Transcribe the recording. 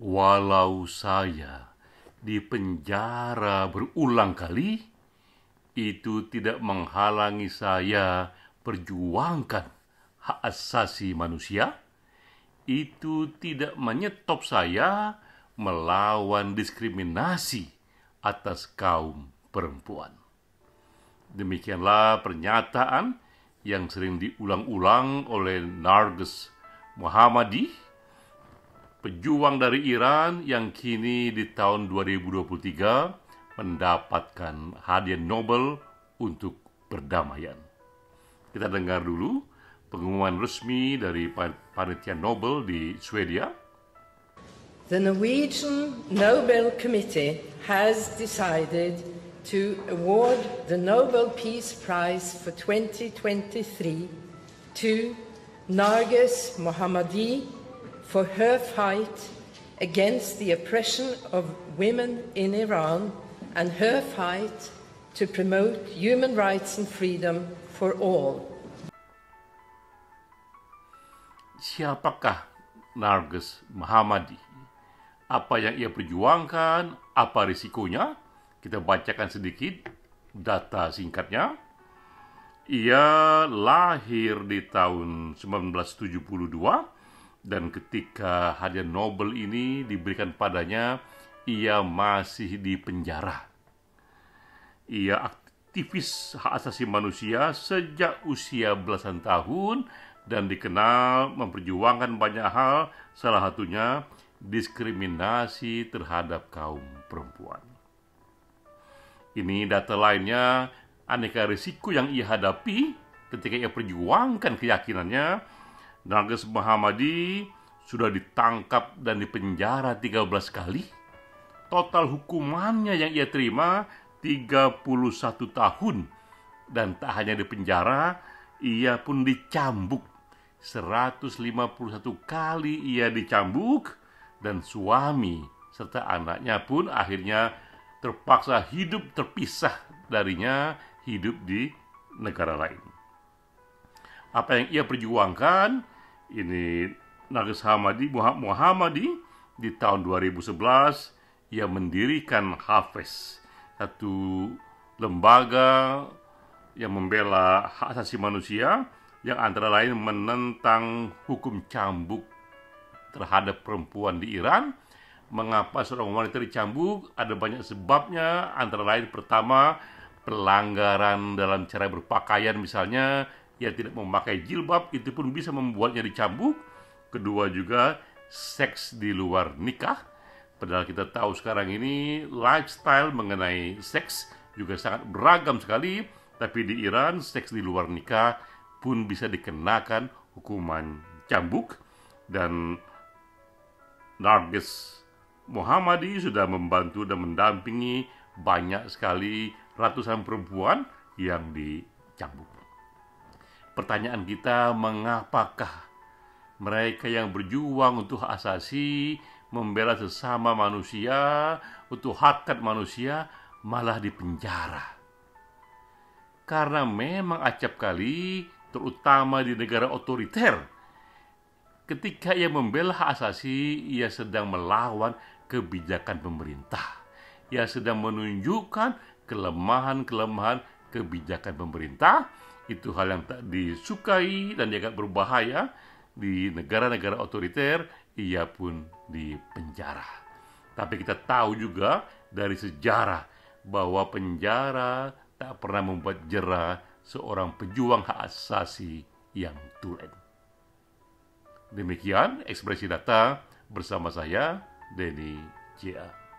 Walau saya dipenjara berulang kali, itu tidak menghalangi saya perjuangkan hak asasi manusia. Itu tidak menyetop saya melawan diskriminasi atas kaum perempuan. Demikianlah pernyataan yang sering diulang-ulang oleh Narges Muhammadi pejuang dari Iran yang kini di tahun 2023 mendapatkan hadiah Nobel untuk perdamaian. Kita dengar dulu pengumuman resmi dari panitia Nobel di Swedia. The Norwegian Nobel Committee has decided to award the Nobel Peace Prize for 2023 to Narges Mohammadi for her fight against the oppression of women in Iran and her fight to promote human rights and freedom for all. Siapakah Narges Muhammadi? Apa yang ia perjuangkan? Apa risikonya? Kita bacakan sedikit data singkatnya. Ia lahir di tahun 1972 dan ketika hadiah Nobel ini diberikan padanya, ia masih di penjara. Ia aktivis hak asasi manusia sejak usia belasan tahun dan dikenal memperjuangkan banyak hal, salah satunya diskriminasi terhadap kaum perempuan. Ini data lainnya, aneka risiko yang ia hadapi ketika ia perjuangkan keyakinannya Nagas Muhammadi sudah ditangkap dan dipenjara 13 kali. Total hukumannya yang ia terima 31 tahun. Dan tak hanya dipenjara, ia pun dicambuk. 151 kali ia dicambuk dan suami serta anaknya pun akhirnya terpaksa hidup terpisah darinya hidup di negara lain. Apa yang ia perjuangkan ini Nagas Hamadi Muhammadi di tahun 2011 ia mendirikan Hafez satu lembaga yang membela hak asasi manusia yang antara lain menentang hukum cambuk terhadap perempuan di Iran. Mengapa seorang wanita dicambuk? Ada banyak sebabnya. Antara lain pertama pelanggaran dalam cara berpakaian misalnya yang tidak memakai jilbab itu pun bisa membuatnya dicambuk. Kedua juga seks di luar nikah. Padahal kita tahu sekarang ini lifestyle mengenai seks juga sangat beragam sekali. Tapi di Iran seks di luar nikah pun bisa dikenakan hukuman cambuk dan Nargis Muhammadi sudah membantu dan mendampingi banyak sekali ratusan perempuan yang dicambuk. Pertanyaan kita, mengapakah mereka yang berjuang untuk hak asasi, membela sesama manusia, untuk hakikat manusia, malah dipenjara? Karena memang acap kali, terutama di negara otoriter, ketika ia membela hak asasi, ia sedang melawan kebijakan pemerintah. Ia sedang menunjukkan kelemahan-kelemahan kebijakan pemerintah itu hal yang tak disukai dan dianggap berbahaya di negara-negara otoriter, ia pun dipenjara. Tapi kita tahu juga dari sejarah bahwa penjara tak pernah membuat jerah seorang pejuang hak asasi yang tulen. Demikian ekspresi data bersama saya, Denny Jia.